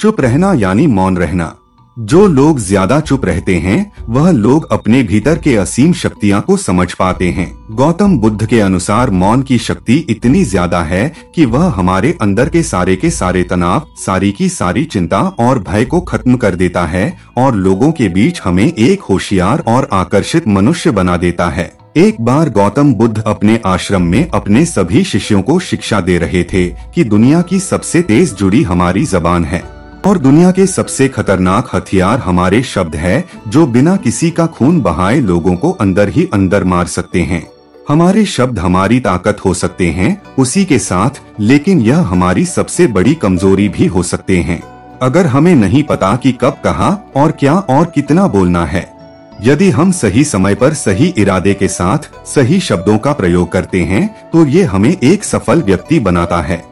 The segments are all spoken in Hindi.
चुप रहना यानी मौन रहना। जो लोग ज़्यादा चुप रहते हैं, वह लोग अपने भीतर के असीम शक्तियाँ को समझ पाते हैं। गौतम बुद्ध के अनुसार मौन की शक्ति इतनी ज़्यादा है कि वह हमारे अंदर के सारे के सारे तनाव, सारी की सारी चिंता और भय को खत्म कर देता है और लोगों के बीच हमें एक होशियार और आकर्षित मनुष्य बना देता है। एक बार गौतम बुद्ध अपने आश्रम में अपने सभी शिष्यों को शिक्षा दे रहे थे कि दुनिया की सबसे तेज जुड़ी हमारी जबान है। और दुनिया के सबसे खतरनाक हथियार हमारे शब्द है, जो बिना किसी का खून बहाए लोगों को अंदर ही अंदर मार सकते हैं। हमारे शब्द हमारी ताकत हो सकते हैं, उसी के साथ, लेकिन यह हमारी सबसे बड़ी कमज़ोरी भी हो सकते हैं। अगर हमें नहीं पता कि कब कहा और क्या और कितना बोलना है, यदि हम सही समय पर सही इरादे के साथ सही शब्दों का प्रयोग करते हैं तो ये हमें एक सफल व्यक्ति बनाता है।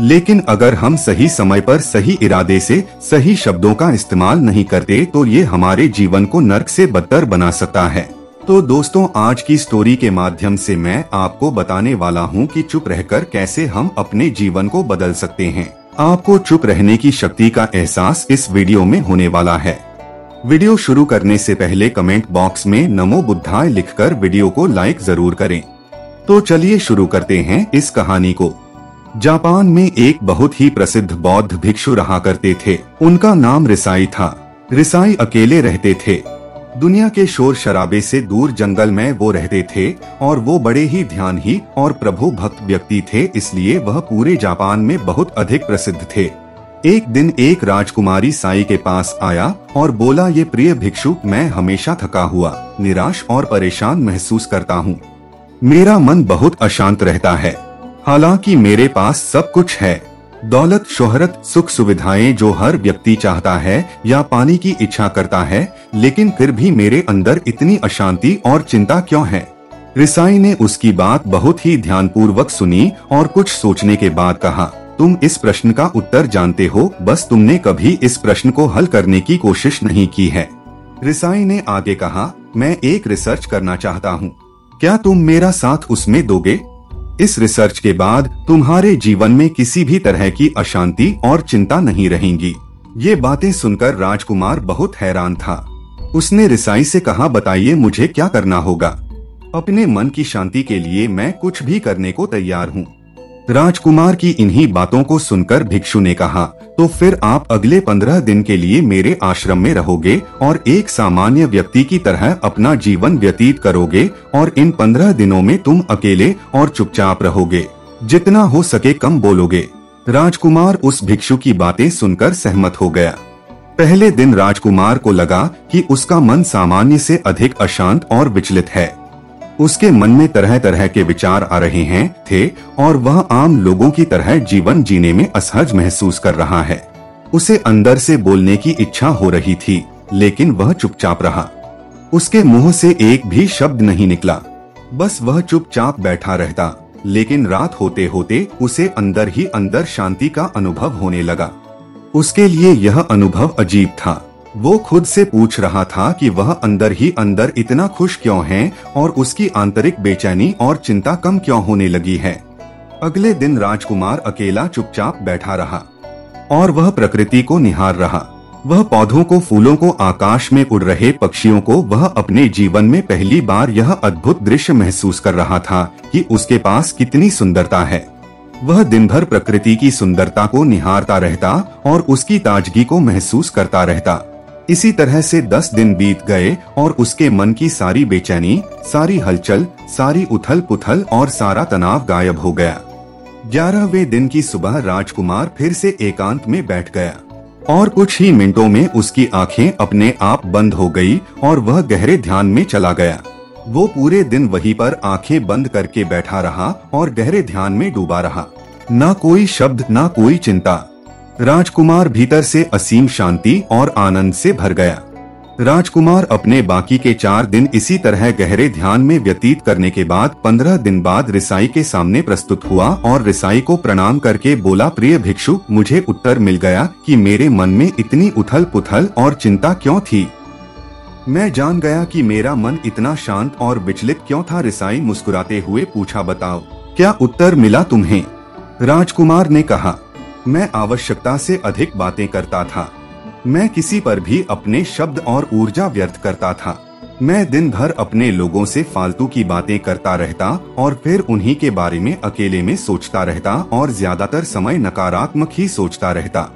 लेकिन अगर हम सही समय पर सही इरादे से सही शब्दों का इस्तेमाल नहीं करते तो ये हमारे जीवन को नर्क से बदतर बना सकता है। तो दोस्तों, आज की स्टोरी के माध्यम से मैं आपको बताने वाला हूँ कि चुप रहकर कैसे हम अपने जीवन को बदल सकते हैं। आपको चुप रहने की शक्ति का एहसास इस वीडियो में होने वाला है। वीडियो शुरू करने से पहले कमेंट बॉक्स में नमो बुद्धाय लिखकर वीडियो को लाइक ज़रूर करें। तो चलिए शुरू करते हैं इस कहानी को। जापान में एक बहुत ही प्रसिद्ध बौद्ध भिक्षु रहा करते थे। उनका नाम रिसाई था। रिसाई अकेले रहते थे। दुनिया के शोर शराबे से दूर जंगल में वो रहते थे और वो बड़े ही ध्यान ही और प्रभु भक्त व्यक्ति थे, इसलिए वह पूरे जापान में बहुत अधिक प्रसिद्ध थे। एक दिन एक राजकुमारी साई के पास आया और बोला, ये प्रिय भिक्षु, मैं हमेशा थका हुआ, निराश और परेशान महसूस करता हूँ। मेरा मन बहुत अशांत रहता है। हालाँकि मेरे पास सब कुछ है। दौलत, शोहरत, सुख सुविधाएँ जो हर व्यक्ति चाहता है या पाने की इच्छा करता है, लेकिन फिर भी मेरे अंदर इतनी अशांति और चिंता क्यों है? रिसाई ने उसकी बात बहुत ही ध्यानपूर्वक सुनी और कुछ सोचने के बाद कहा, तुम इस प्रश्न का उत्तर जानते हो, बस तुमने कभी इस प्रश्न को हल करने की कोशिश नहीं की है। रिसाई ने आगे कहा, मैं एक रिसर्च करना चाहता हूँ। क्या तुम मेरा साथ उसमें दोगे? इस रिसर्च के बाद तुम्हारे जीवन में किसी भी तरह की अशांति और चिंता नहीं रहेंगी। ये बातें सुनकर राजकुमार बहुत हैरान था। उसने रिसाई से कहा, बताइए, मुझे क्या करना होगा? अपने मन की शांति के लिए मैं कुछ भी करने को तैयार हूँ। राजकुमार की इन्हीं बातों को सुनकर भिक्षु ने कहा तो फिर आप अगले पंद्रह दिन के लिए मेरे आश्रम में रहोगे और एक सामान्य व्यक्ति की तरह अपना जीवन व्यतीत करोगे और इन पंद्रह दिनों में तुम अकेले और चुपचाप रहोगे। जितना हो सके कम बोलोगे। राजकुमार उस भिक्षु की बातें सुनकर सहमत हो गया। पहले दिन राजकुमार को लगा कि उसका मन सामान्य से अधिक अशांत और विचलित है। उसके मन में तरह तरह के विचार आ रहे हैं, थे, और वह आम लोगों की तरह जीवन जीने में असहज महसूस कर रहा है। उसे अंदर से बोलने की इच्छा हो रही थी, लेकिन वह चुपचाप रहा। उसके मुँह से एक भी शब्द नहीं निकला। बस वह चुपचाप बैठा रहता, लेकिन रात होते होते उसे अंदर ही अंदर शांति का अनुभव होने लगा। उसके लिए यह अनुभव अजीब था। वो खुद से पूछ रहा था कि वह अंदर ही अंदर इतना खुश क्यों है और उसकी आंतरिक बेचैनी और चिंता कम क्यों होने लगी है। अगले दिन राजकुमार अकेला चुपचाप बैठा रहा और वह प्रकृति को निहार रहा। वह पौधों को, फूलों को, आकाश में उड़ रहे पक्षियों को वह अपने जीवन में पहली बार यह अद्भुत दृश्य महसूस कर रहा था कि उसके पास कितनी सुंदरता है। वह दिन भर प्रकृति की सुंदरता को निहारता रहता और उसकी ताजगी को महसूस करता रहता। इसी तरह से दस दिन बीत गए और उसके मन की सारी बेचैनी, सारी हलचल, सारी उथल पुथल और सारा तनाव गायब हो गया। ग्यारहवें दिन की सुबह राजकुमार फिर से एकांत में बैठ गया और कुछ ही मिनटों में उसकी आँखें अपने आप बंद हो गई और वह गहरे ध्यान में चला गया। वो पूरे दिन वहीं पर आँखें बंद करके बैठा रहा और गहरे ध्यान में डूबा रहा। न कोई शब्द, न कोई चिंता। राजकुमार भीतर से असीम शांति और आनंद से भर गया। राजकुमार अपने बाकी के चार दिन इसी तरह गहरे ध्यान में व्यतीत करने के बाद पंद्रह दिन बाद रिसाई के सामने प्रस्तुत हुआ और रिसाई को प्रणाम करके बोला, प्रिय भिक्षु, मुझे उत्तर मिल गया कि मेरे मन में इतनी उथल पुथल और चिंता क्यों थी? मैं जान गया कि मेरा मन इतना शांत और विचलित क्यों था, रिसाई मुस्कुराते हुए पूछा, बताओ, क्या उत्तर मिला तुम्हें? राजकुमार ने कहा मैं आवश्यकता से अधिक बातें करता था। मैं किसी पर भी अपने शब्द और ऊर्जा व्यर्थ करता था। मैं दिन भर अपने लोगों से फालतू की बातें करता रहता और फिर उन्हीं के बारे में अकेले में सोचता रहता और ज़्यादातर समय नकारात्मक ही सोचता रहता।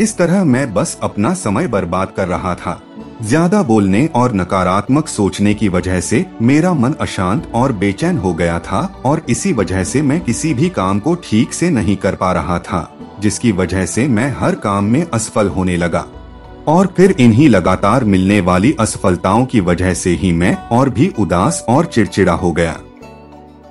इस तरह मैं बस अपना समय बर्बाद कर रहा था। ज़्यादा बोलने और नकारात्मक सोचने की वजह से मेरा मन अशांत और बेचैन हो गया था और इसी वजह से मैं किसी भी काम को ठीक से नहीं कर पा रहा था, जिसकी वजह से मैं हर काम में असफल होने लगा। और फिर इन्हीं लगातार मिलने वाली असफलताओं की वजह से ही मैं और भी उदास और चिड़चिड़ा हो गया।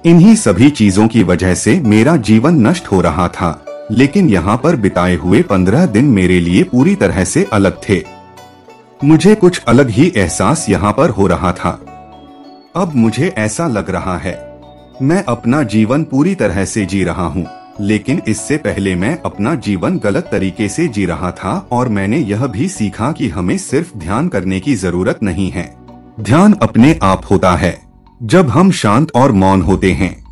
इन्हीं सभी चीज़ों की वजह से मेरा जीवन नष्ट हो रहा था, लेकिन यहाँ पर बिताए हुए पंद्रह दिन मेरे लिए पूरी तरह से अलग थे। मुझे कुछ अलग ही एहसास यहाँ पर हो रहा था। अब मुझे ऐसा लग रहा है। मैं अपना जीवन पूरी तरह से जी रहा हूँ, लेकिन इससे पहले मैं अपना जीवन गलत तरीके से जी रहा था और मैंने यह भी सीखा कि हमें सिर्फ़ ध्यान करने की ज़रूरत नहीं है। ध्यान अपने आप होता है। जब हम शांत और मौन होते हैं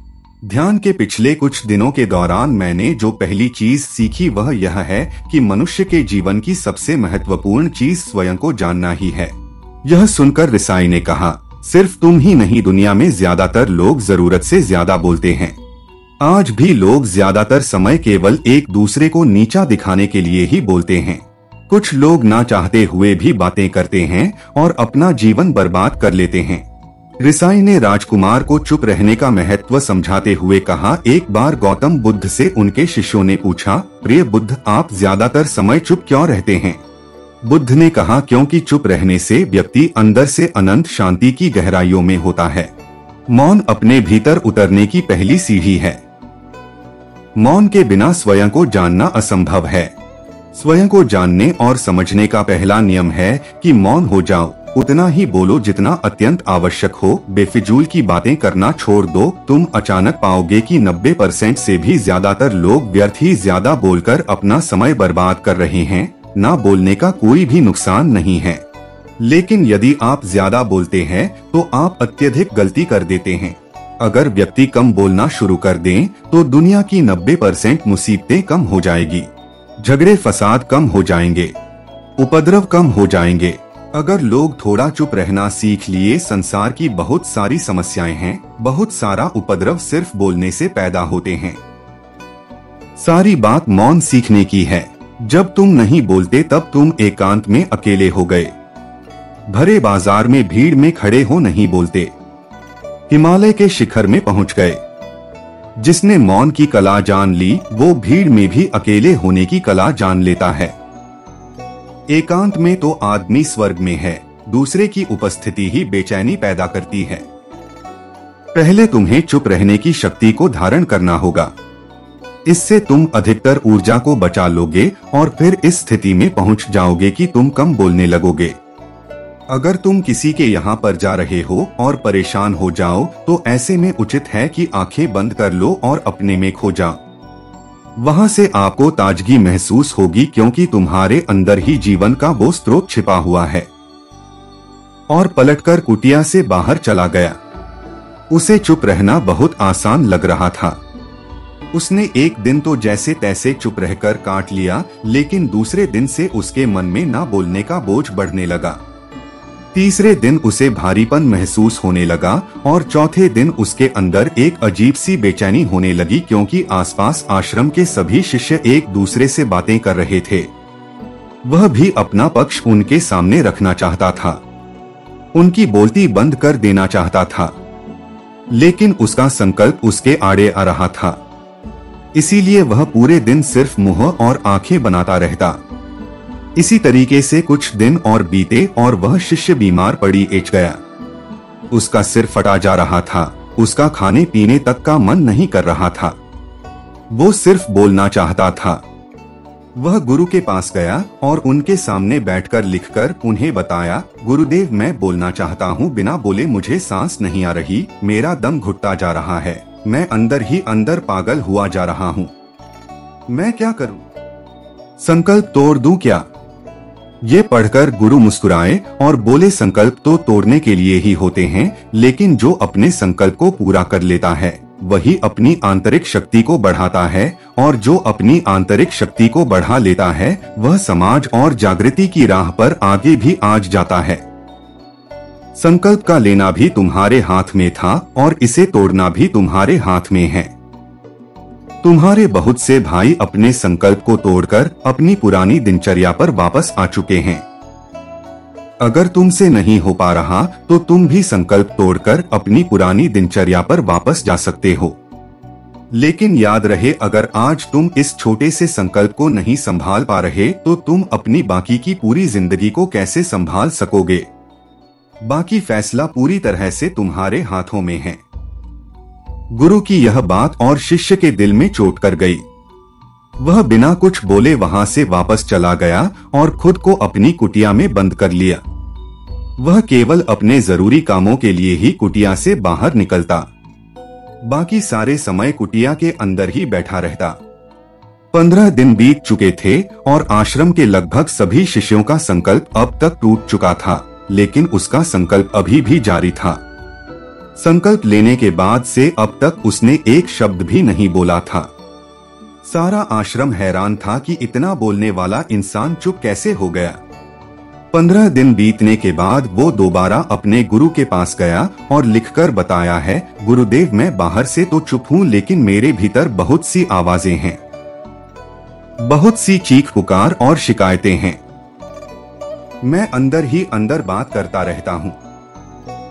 ध्यान के पिछले कुछ दिनों के दौरान मैंने जो पहली चीज़ सीखी वह यह है कि मनुष्य के जीवन की सबसे महत्वपूर्ण चीज़ स्वयं को जानना ही है। यह सुनकर रिसाई ने कहा, सिर्फ़ तुम ही नहीं, दुनिया में ज़्यादातर लोग ज़रूरत से ज़्यादा बोलते हैं। आज भी लोग ज़्यादातर समय केवल एक दूसरे को नीचा दिखाने के लिए ही बोलते हैं। कुछ लोग ना चाहते हुए भी बातें करते हैं और अपना जीवन बर्बाद कर लेते हैं। रिसाई ने राजकुमार को चुप रहने का महत्व समझाते हुए कहा, एक बार गौतम बुद्ध से उनके शिष्यों ने पूछा, प्रिय बुद्ध, आप ज़्यादातर समय चुप क्यों रहते हैं? बुद्ध ने कहा, क्योंकि चुप रहने से व्यक्ति अंदर से अनंत शांति की गहराइयों में होता है। मौन अपने भीतर उतरने की पहली सीढ़ी है। मौन के बिना स्वयं को जानना असंभव है। स्वयं को जानने और समझने का पहला नियम है कि मौन हो जाओ। उतना ही बोलो जितना अत्यंत आवश्यक हो। बेफिजूल की बातें करना छोड़ दो। तुम अचानक पाओगे कि 90 परसेंट से भी ज़्यादातर लोग व्यर्थ ही ज़्यादा बोलकर अपना समय बर्बाद कर रहे हैं। ना बोलने का कोई भी नुकसान नहीं है। लेकिन यदि आप ज़्यादा बोलते हैं तो आप अत्यधिक गलती कर देते हैं। अगर व्यक्ति कम बोलना शुरू कर दें तो दुनिया की 90 परसेंट मुसीबतें कम हो जाएगी। झगड़े फसाद कम हो जाएँगे। उपद्रव कम हो जाएँगे। अगर लोग थोड़ा चुप रहना सीख लिए, संसार की बहुत सारी समस्याएँ हैं, बहुत सारा उपद्रव सिर्फ़ बोलने से पैदा होते हैं। सारी बात मौन सीखने की है। जब तुम नहीं बोलते, तब तुम एकांत में अकेले हो गए। भरे बाज़ार में, भीड़ में खड़े हो नहीं बोलते। हिमालय के शिखर में पहुँच गए। जिसने मौन की कला जान ली, वो भीड़ में भी अकेले होने की कला जान लेता है। एकांत में तो आदमी स्वर्ग में है, दूसरे की उपस्थिति ही बेचैनी पैदा करती है। पहले तुम्हें चुप रहने की शक्ति को धारण करना होगा। इससे तुम अधिकतर ऊर्जा को बचा लोगे और फिर इस स्थिति में पहुँच जाओगे कि तुम कम बोलने लगोगे। अगर तुम किसी के यहाँ पर जा रहे हो और परेशान हो जाओ तो ऐसे में उचित है कि आँखें बंद कर लो और अपने में खो जाओ। वहाँ से आपको ताजगी महसूस होगी क्योंकि तुम्हारे अंदर ही जीवन का वो स्रोत छिपा हुआ है। और पलटकर कुटिया से बाहर चला गया। उसे चुप रहना बहुत आसान लग रहा था। उसने एक दिन तो जैसे तैसे चुप रहकर काट लिया, लेकिन दूसरे दिन से उसके मन में ना बोलने का बोझ बढ़ने लगा। तीसरे दिन उसे भारीपन महसूस होने लगा और चौथे दिन उसके अंदर एक अजीब सी बेचैनी होने लगी क्योंकि आसपास आश्रम के सभी शिष्य एक दूसरे से बातें कर रहे थे। वह भी अपना पक्ष उनके सामने रखना चाहता था। उनकी बोलती बंद कर देना चाहता था। लेकिन उसका संकल्प उसके आड़े आ रहा था। इसीलिए वह पूरे दिन सिर्फ़ मुँह और आँखें बनाता रहता। इसी तरीके से कुछ दिन और बीते और वह शिष्य बीमार पड़ी एच गया। उसका सिर फटा जा रहा था। उसका खाने पीने तक का मन नहीं कर रहा था। वो सिर्फ़ बोलना चाहता था। वह गुरु के पास गया और उनके सामने बैठकर लिखकर उन्हें बताया, गुरुदेव, मैं बोलना चाहता हूँ, बिना बोले मुझे सांस नहीं आ रही, मेरा दम घुटता जा रहा है, मैं अंदर ही अंदर पागल हुआ जा रहा हूँ। मैं क्या करूँ? संकल्प तोड़ दूँ क्या? ये पढ़कर गुरु मुस्कुराए और बोले संकल्प तो तोड़ने के लिए ही होते हैं, लेकिन जो अपने संकल्प को पूरा कर लेता है, वही अपनी आंतरिक शक्ति को बढ़ाता है और जो अपनी आंतरिक शक्ति को बढ़ा लेता है, वह समाज और जागृति की राह पर आगे भी आज जाता है। संकल्प का लेना भी तुम्हारे हाथ में था और इसे तोड़ना भी तुम्हारे हाथ में है। तुम्हारे बहुत से भाई अपने संकल्प को तोड़कर अपनी पुरानी दिनचर्या पर वापस आ चुके हैं। अगर तुमसे नहीं हो पा रहा तो तुम भी संकल्प तोड़कर अपनी पुरानी दिनचर्या पर वापस जा सकते हो। लेकिन याद रहे, अगर आज तुम इस छोटे से संकल्प को नहीं संभाल पा रहे तो तुम अपनी बाकी की पूरी ज़िंदगी को कैसे संभाल सकोगे? बाकी फैसला पूरी तरह से तुम्हारे हाथों में है। गुरु की यह बात और शिष्य के दिल में चोट कर गई। वह बिना कुछ बोले वहाँ से वापस चला गया और खुद को अपनी कुटिया में बंद कर लिया। वह केवल अपने ज़रूरी कामों के लिए ही कुटिया से बाहर निकलता। बाकी सारे समय कुटिया के अंदर ही बैठा रहता। पंद्रह दिन बीत चुके थे और आश्रम के लगभग सभी शिष्यों का संकल्प अब तक टूट चुका था, लेकिन उसका संकल्प अभी भी जारी था। संकल्प लेने के बाद से अब तक उसने एक शब्द भी नहीं बोला था। सारा आश्रम हैरान था कि इतना बोलने वाला इंसान चुप कैसे हो गया। पंद्रह दिन बीतने के बाद वो दोबारा अपने गुरु के पास गया और लिखकर बताया है, गुरुदेव, मैं बाहर से तो चुप हूँ, लेकिन मेरे भीतर बहुत सी आवाज़ें हैं। बहुत सी चीख पुकार और शिकायतें हैं। मैं अंदर ही अंदर बात करता रहता हूँ।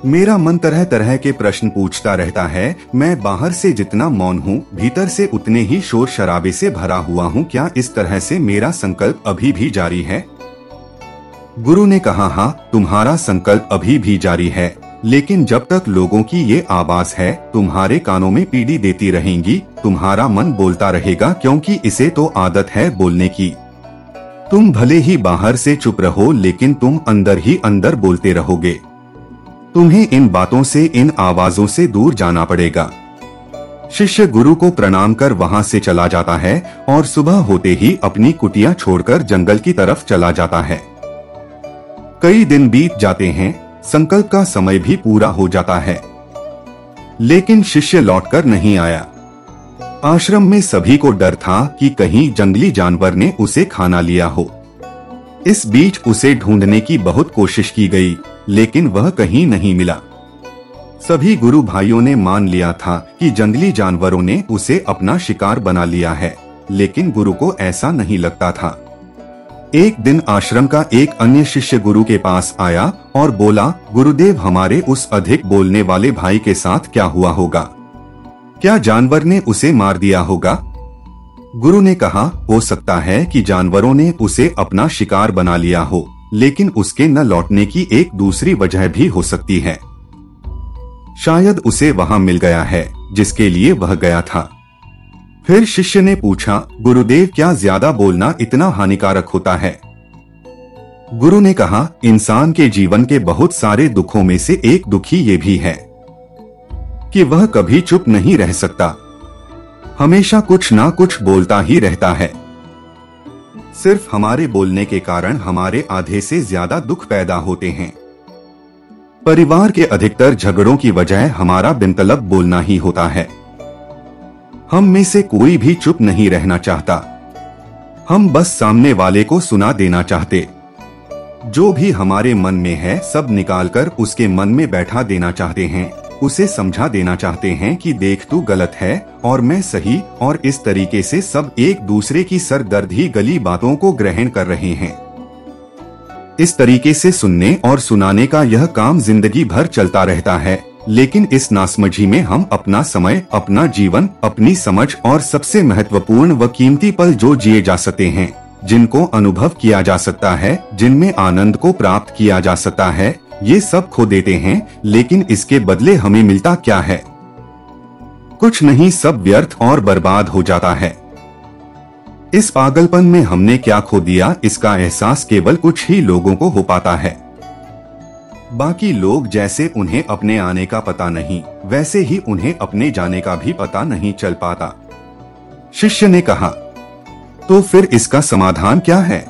मेरा मन तरह तरह के प्रश्न पूछता रहता है, मैं बाहर से जितना मौन हूँ, भीतर से उतने ही शोर शराबे से भरा हुआ हूँ, क्या इस तरह से मेरा संकल्प अभी भी जारी है? गुरु ने कहा हाँ तुम्हारा संकल्प अभी भी जारी है, लेकिन जब तक लोगों की ये आवाज़ है, तुम्हारे कानों में पीड़ी देती रहेंगी, तुम्हारा मन बोलता रहेगा, क्योंकि इसे तो आदत है बोलने की। तुम भले ही बाहर से चुप रहो, लेकिन तुम अंदर ही अंदर बोलते रहोगे। तुम्हें इन बातों से, इन आवाजों से दूर जाना पड़ेगा। शिष्य गुरु को प्रणाम कर वहाँ से चला जाता है और सुबह होते ही अपनी कुटिया छोड़कर जंगल की तरफ़ चला जाता है। कई दिन बीत जाते हैं, संकल्प का समय भी पूरा हो जाता है। लेकिन शिष्य लौटकर नहीं आया। आश्रम में सभी को डर था कि कहीं जंगली जानवर ने उसे खाना लिया हो। इस बीच उसे ढूँढने की बहुत कोशिश की गई। लेकिन वह कहीं नहीं मिला। सभी गुरु भाइयों ने मान लिया था कि जंगली जानवरों ने उसे अपना शिकार बना लिया है, लेकिन गुरु को ऐसा नहीं लगता था। एक दिन आश्रम का एक अन्य शिष्य गुरु के पास आया और बोला, गुरुदेव, हमारे उस अधिक बोलने वाले भाई के साथ क्या हुआ होगा? क्या जानवर ने उसे मार दिया होगा? गुरु ने कहा, हो सकता है कि जानवरों ने उसे अपना शिकार बना लिया हो। लेकिन उसके न लौटने की एक दूसरी वजह भी हो सकती है। शायद उसे वहाँ मिल गया है, जिसके लिए वह गया था। फिर शिष्य ने पूछा, गुरुदेव, क्या ज़्यादा बोलना इतना हानिकारक होता है? गुरु ने कहा, इंसान के जीवन के बहुत सारे दुखों में से एक दुखी ये भी है, कि वह कभी चुप नहीं रह सकता। हमेशा कुछ ना कुछ बोलता ही रहता है। सिर्फ़ हमारे बोलने के कारण हमारे आधे से ज़्यादा दुख पैदा होते हैं। परिवार के अधिकतर झगड़ों की वजह हमारा बिनतलब बोलना ही होता है। हम में से कोई भी चुप नहीं रहना चाहता। हम बस सामने वाले को सुना देना चाहते। जो भी हमारे मन में है, सब निकालकर उसके मन में बैठा देना चाहते हैं। उसे समझा देना चाहते हैं कि देख तू गलत है और मैं सही और इस तरीके से सब एक दूसरे की सरदर्द ही गली बातों को ग्रहण कर रहे हैं। इस तरीके से सुनने और सुनाने का यह काम ज़िंदगी भर चलता रहता है, लेकिन इस नासमझी में हम अपना समय, अपना जीवन, अपनी समझ और सबसे महत्वपूर्ण व कीमती पल जो जिए जा सकते हैं, जिनको अनुभव किया जा सकता है, जिनमें आनंद को प्राप्त किया जा सकता है ये सब खो देते हैं, लेकिन इसके बदले हमें मिलता क्या है? कुछ नहीं, सब व्यर्थ और बर्बाद हो जाता है। इस पागलपन में हमने क्या खो दिया, इसका एहसास केवल कुछ ही लोगों को हो पाता है। बाकी लोग जैसे उन्हें अपने आने का पता नहीं, वैसे ही उन्हें अपने जाने का भी पता नहीं चल पाता। शिष्य ने कहा तो फिर इसका समाधान क्या है?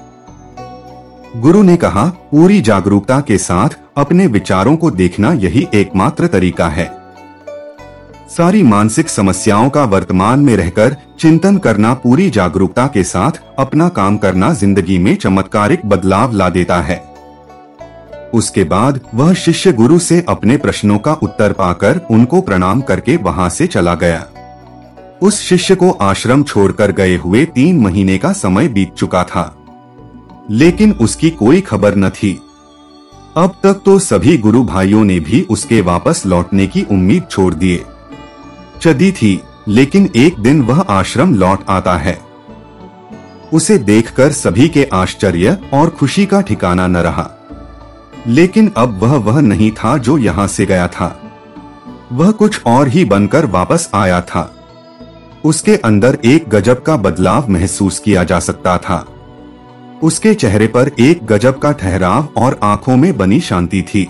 गुरु ने कहा, पूरी जागरूकता के साथ अपने विचारों को देखना यही एकमात्र तरीका है। सारी मानसिक समस्याओं का वर्तमान में रहकर चिंतन करना पूरी जागरूकता के साथ अपना काम करना ज़िंदगी में चमत्कारिक बदलाव ला देता है। उसके बाद वह शिष्य गुरु से अपने प्रश्नों का उत्तर पाकर उनको प्रणाम करके वहाँ से चला गया। उस शिष्य को आश्रम छोड़कर गए हुए तीन महीने का समय बीत चुका था। लेकिन उसकी कोई खबर न थी। अब तक तो सभी गुरु भाइयों ने भी उसके वापस लौटने की उम्मीद छोड़ दिए। चदी थी, लेकिन एक दिन वह आश्रम लौट आता है। उसे देखकर सभी के आश्चर्य और खुशी का ठिकाना न रहा। लेकिन अब वह वह नहीं था जो यहाँ से गया था। वह कुछ और ही बनकर वापस आया था। उसके अंदर एक गजब का बदलाव महसूस किया जा सकता था। उसके चेहरे पर एक गजब का ठहराव और आँखों में बनी शांति थी।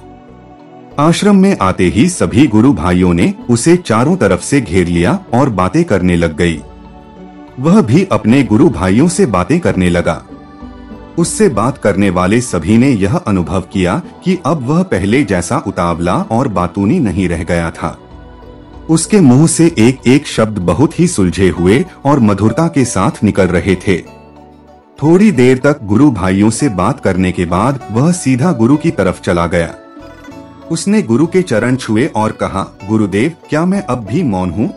आश्रम में आते ही सभी गुरु भाइयों ने उसे चारों तरफ़ से घेर लिया और बातें करने लग गई। वह भी अपने गुरु भाइयों से बातें करने लगा। उससे बात करने वाले सभी ने यह अनुभव किया कि अब वह पहले जैसा उतावला और बातूनी नहीं रह गया था। उसके मुँह से एक एक शब्द बहुत ही सुलझे हुए और मधुरता के साथ निकल रहे थे। थोड़ी देर तक गुरु भाइयों से बात करने के बाद वह सीधा गुरु की तरफ़ चला गया। उसने गुरु के चरण छुए और कहा, गुरुदेव, क्या मैं अब भी मौन हूँ?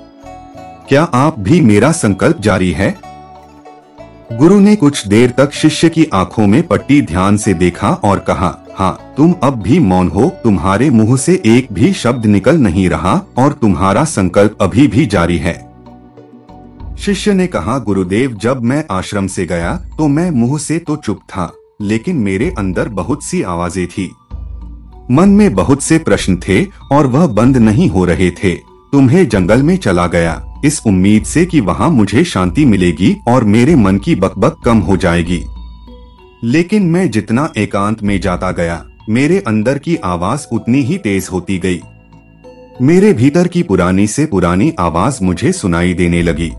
क्या आप भी मेरा संकल्प जारी है? गुरु ने कुछ देर तक शिष्य की आँखों में पट्टी ध्यान से देखा और कहा हाँ तुम अब भी मौन हो, तुम्हारे मुँह से एक भी शब्द निकल नहीं रहा और तुम्हारा संकल्प अभी भी जारी है। शिष्य ने कहा, गुरुदेव, जब मैं आश्रम से गया तो मैं मुँह से तो चुप था, लेकिन मेरे अंदर बहुत सी आवाज़ें थी। मन में बहुत से प्रश्न थे और वह बंद नहीं हो रहे थे। तुम्हें जंगल में चला गया। इस उम्मीद से कि वहाँ मुझे शांति मिलेगी और मेरे मन की बकबक कम हो जाएगी। लेकिन मैं जितना एकांत में जाता गया, मेरे अंदर की आवाज़ उतनी ही तेज होती गई। मेरे भीतर की पुरानी से पुरानी आवाज़ मुझे सुनाई देने लगी।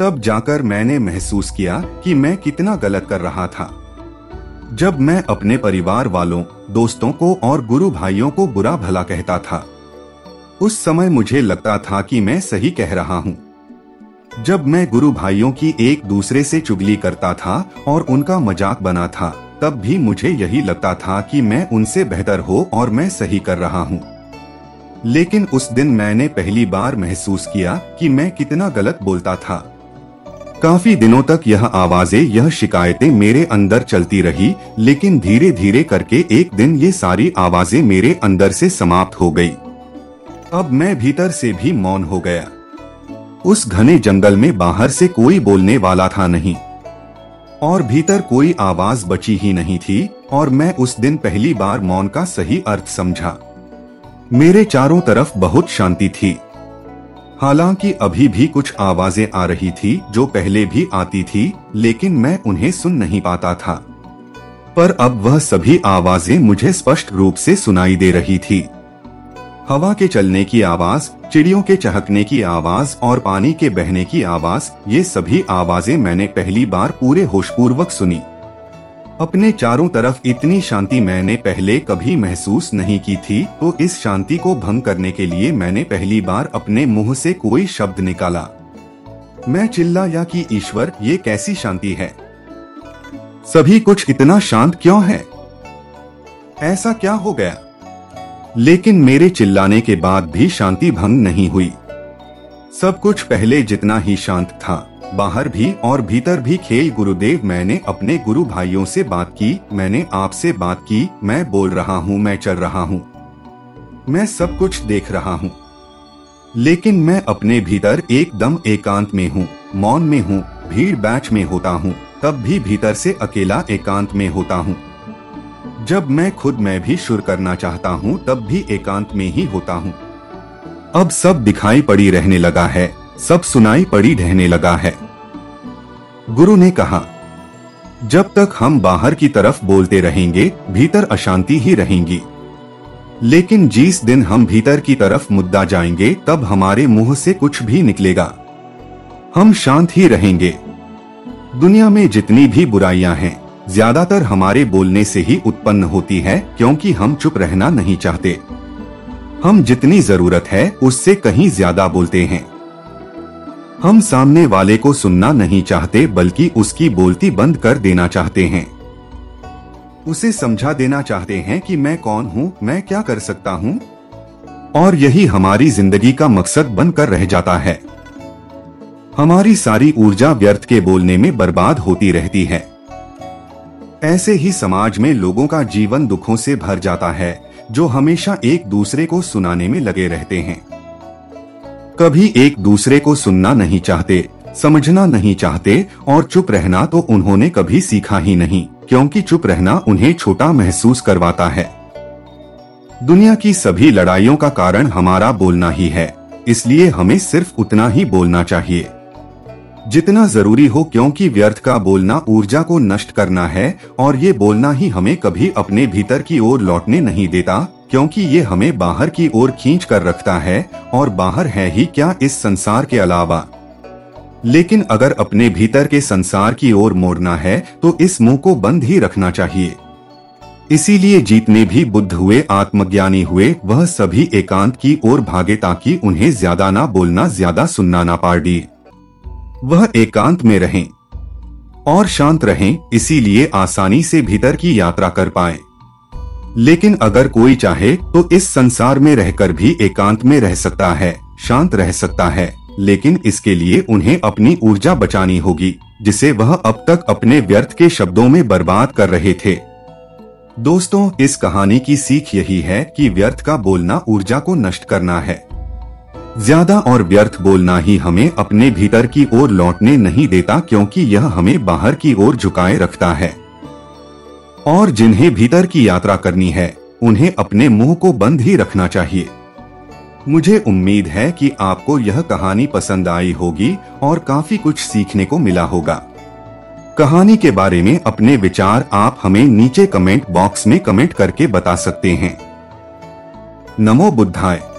तब जाकर मैंने महसूस किया कि मैं कितना गलत कर रहा था। जब मैं अपने परिवार वालों, दोस्तों को और गुरु भाइयों को बुरा भला कहता था, उस समय मुझे लगता था कि मैं सही कह रहा हूँ। जब मैं गुरु भाइयों की एक दूसरे से चुगली करता था और उनका मज़ाक बना था, तब भी मुझे यही लगता था कि मैं उनसे बेहतर हो और मैं सही कर रहा हूँ। लेकिन उस दिन मैंने पहली बार महसूस किया कि मैं कितना गलत बोलता था। काफ़ी दिनों तक यह आवाज़ें, यह शिकायतें मेरे अंदर चलती रही, लेकिन धीरे धीरे करके एक दिन ये सारी आवाज़ें मेरे अंदर से समाप्त हो गई। अब मैं भीतर से भी मौन हो गया। उस घने जंगल में बाहर से कोई बोलने वाला था नहीं। और भीतर कोई आवाज़ बची ही नहीं थी, और मैं उस दिन पहली बार मौन का सही अर्थ समझा। मेरे चारों तरफ़ बहुत शांति थी। हालाँकि अभी भी कुछ आवाज़ें आ रही थी जो पहले भी आती थी, लेकिन मैं उन्हें सुन नहीं पाता था। पर अब वह सभी आवाज़ें मुझे स्पष्ट रूप से सुनाई दे रही थी। हवा के चलने की आवाज़, चिड़ियों के चहकने की आवाज़ और पानी के बहने की आवाज़, ये सभी आवाज़ें मैंने पहली बार पूरे होशपूर्वक सुनी। अपने चारों तरफ़ इतनी शांति मैंने पहले कभी महसूस नहीं की थी तो इस शांति को भंग करने के लिए मैंने पहली बार अपने मुँह से कोई शब्द निकाला। मैं चिल्लाया कि ईश्वर, ये कैसी शांति है? सभी कुछ इतना शांत क्यों है? ऐसा क्या हो गया? लेकिन मेरे चिल्लाने के बाद भी शांति भंग नहीं हुई। सब कुछ पहले जितना ही शांत था। बाहर भी और भीतर भी खेल गुरुदेव, मैंने अपने गुरु भाइयों से बात की, मैंने आपसे बात की, मैं बोल रहा हूँ, मैं चल रहा हूँ। मैं सब कुछ देख रहा हूँ। लेकिन मैं अपने भीतर एकदम एकांत में हूँ, मौन में हूँ, भीड़ बैच में होता हूँ, तब भी भीतर से अकेला एकांत में होता हूँ। जब मैं खुद मैं भी शुर करना चाहता हूँ, तब भी एकांत में ही होता हूँ। अब सब दिखाई पड़ी रहने लगा है, सब सुनाई पड़ी रहने लगा है। गुरु ने कहा, जब तक हम बाहर की तरफ़ बोलते रहेंगे, भीतर अशांति ही रहेंगी। लेकिन जिस दिन हम भीतर की तरफ़ मुद्दा जाएँगे, तब हमारे मुँह से कुछ भी निकलेगा। हम शांत ही रहेंगे। दुनिया में जितनी भी बुराइयाँ हैं, ज़्यादातर हमारे बोलने से ही उत्पन्न होती है, क्योंकि हम चुप रहना नहीं चाहते। हम जितनी ज़रूरत है, उससे कहीं ज़्यादा बोलते हैं। हम सामने वाले को सुनना नहीं चाहते, बल्कि उसकी बोलती बंद कर देना चाहते हैं। उसे समझा देना चाहते हैं कि मैं कौन हूँ, मैं क्या कर सकता हूँ? और यही हमारी ज़िंदगी का मकसद बनकर रह जाता है। हमारी सारी ऊर्जा व्यर्थ के बोलने में बर्बाद होती रहती है। ऐसे ही समाज में लोगों का जीवन दुखों से भर जाता है, जो हमेशा एक दूसरे को सुनाने में लगे रहते हैं। कभी एक दूसरे को सुनना नहीं चाहते, समझना नहीं चाहते और चुप रहना तो उन्होंने कभी सीखा ही नहीं, क्योंकि चुप रहना उन्हें छोटा महसूस करवाता है। दुनिया की सभी लड़ाइयों का कारण हमारा बोलना ही है, इसलिए हमें सिर्फ़ उतना ही बोलना चाहिए। जितना ज़रूरी हो क्योंकि व्यर्थ का बोलना ऊर्जा को नष्ट करना है, और ये बोलना ही हमें कभी अपने भीतर की ओर लौटने नहीं देता क्योंकि ये हमें बाहर की ओर खींच कर रखता है और बाहर है ही क्या इस संसार के अलावा? लेकिन अगर अपने भीतर के संसार की ओर मोड़ना है तो इस मुँह को बंद ही रखना चाहिए। इसीलिए जितने भी बुद्ध हुए, आत्मज्ञानी हुए, वह सभी एकांत की ओर भागे ताकि उन्हें ज़्यादा ना बोलना, ज़्यादा सुनना ना पाड़ी वह एकांत में रहें और शांत रहें, इसीलिए आसानी से भीतर की यात्रा कर पाए। लेकिन अगर कोई चाहे तो इस संसार में रहकर भी एकांत में रह सकता है, शांत रह सकता है। लेकिन इसके लिए उन्हें अपनी ऊर्जा बचानी होगी, जिसे वह अब तक अपने व्यर्थ के शब्दों में बर्बाद कर रहे थे। दोस्तों, इस कहानी की सीख यही है कि व्यर्थ का बोलना ऊर्जा को नष्ट करना है। ज़्यादा और व्यर्थ बोलना ही हमें अपने भीतर की ओर लौटने नहीं देता, क्योंकि यह हमें बाहर की ओर झुकाए रखता है। और जिन्हें भीतर की यात्रा करनी है, उन्हें अपने मुँह को बंद ही रखना चाहिए। मुझे उम्मीद है कि आपको यह कहानी पसंद आई होगी और काफ़ी कुछ सीखने को मिला होगा। कहानी के बारे में अपने विचार आप हमें नीचे कमेंट बॉक्स में कमेंट करके बता सकते हैं। नमो बुद्धाय।